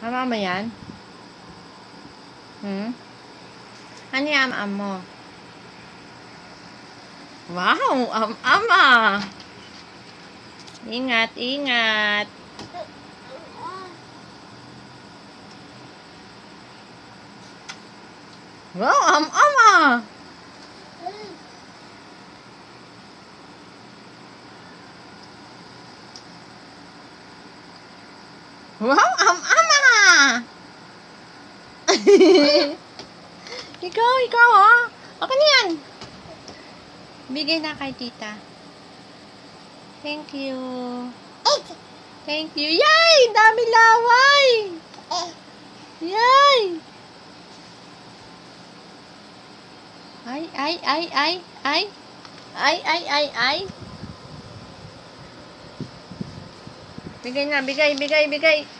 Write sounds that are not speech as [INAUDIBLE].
Mama mo yan? Hmm? Ano yung am-am mo? Wow! Am-ama! Ingat, ingat! Wow! Am-ama! Wow! Am-ama! [LAUGHS] ikaw, ikaw ah! Ako na yan! Bigay na kay tita. Thank you. Thank you. Yay! Dami laway! Yay! Ay, ay, ay, ay, ay. Ay, ay, ay, ay. Bigay na, bigay, bigay, bigay.